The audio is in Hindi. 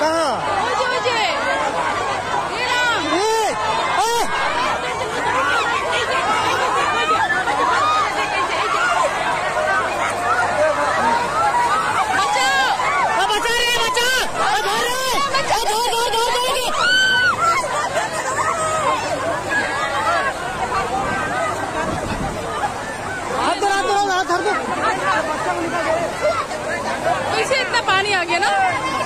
कहाँ? कर पानी आ गया ना?